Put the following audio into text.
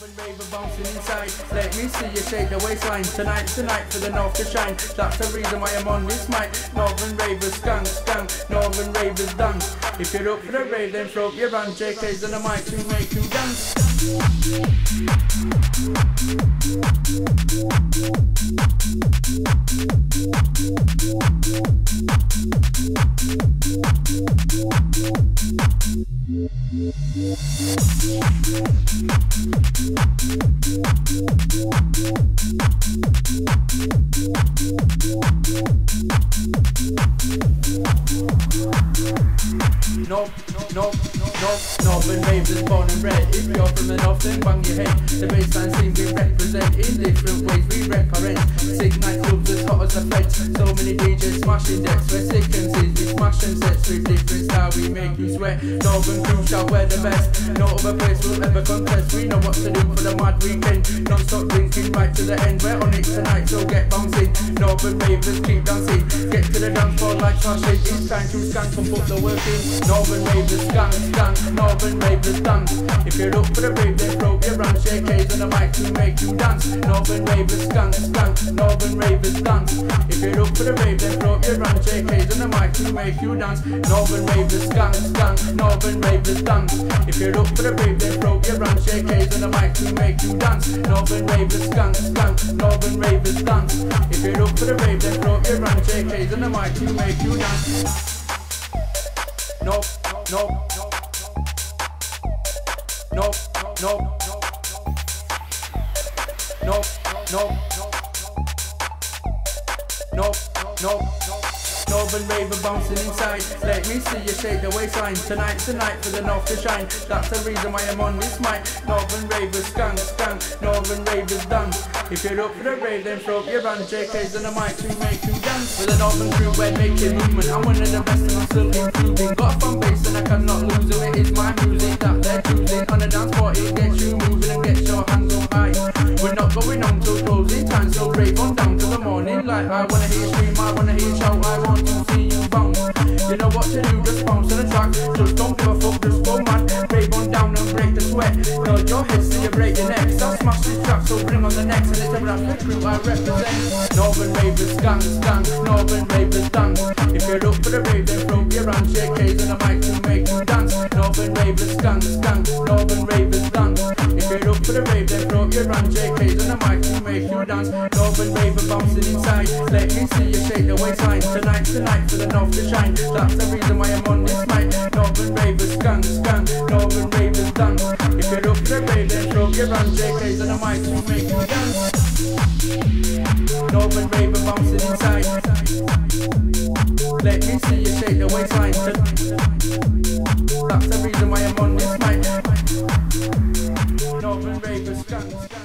Northern raver bouncing inside. Let me see you shake the waistline. Tonight's the night for the north to shine. That's the reason why I'm on this mic. Northern ravers skunk, skunk. Northern ravers dance. If you're up for the rave, then throw up your hand. JK's on the mic to make you dance. Yeah. Nope, nope, nope. Northern ravers born and bred. If you're from north, then bang your head. The bassline scene we represent in different ways. We rep our ends. Sick as hot as the feds. So many DJs smashing decks. We're and. We smash them sets with different style. We make you sweat. Northern crew shall wear the best. No other place will ever contest. We know what to do for the mad weekend. Non-stop drinking right to the end. We're on it tonight, so get bouncing. Northern ravers keep dancing. Get to the dance like Tasha. It's time to skank and the work. Northern ravers skank, skank. Northern ravers dance. If you're up for the rave, then throw your hands. JK's on the mic to make you dance. Northern ravers skank, skank. Northern ravers dance. If you're up for the rave, then throw your hands. JK's on the mic to make you dance. Northern ravers skank, skank. Northern ravers dance. If you're up for the rave, then throw your hands. JK's on the mic to make you dance. Northern ravers skank, skank. Northern ravers dance. If you're up for the rave, then throw your hands. JK's on the mic to make you dance. Nope, nope, nope, nope, nope, nope, nope, nope. Northern raver bouncing inside. Let me see you shake the waistline. Tonight's the night for the north to shine. That's the reason why I'm on this mic. Northern ravers skunk, skunk. Northern ravers dance. If you're up for the rave, then throw up your hand. JK's on the mic to make you dance. With a northern crew, we're making movement. I'm one of the best and I'm still improving. Got a sweat. Nod your head so you break your neck. I'll smash this track, so bring on the next. And it's every the crew I represent. Northern ravers, gang, gang. Northern ravers dance. If you're up for the rave, then throw your hands. JK's on the mic to make you dance. Northern ravers, gang, gang. Northern ravers dance. If you're up for the rave, then throw your hands. JK's on the mic to make you dance. Northern raver bouncing inside. Let me see you shake the waistline. Tonight's the night for the north to shine. That's the reason why I'm on this mic. Northern ravers, gang, gang. Northern ravers dance. Rave, then throw your hands. JK's on the mic to make you dance. Northern raver bouncing inside. Let me see you shake the waistline.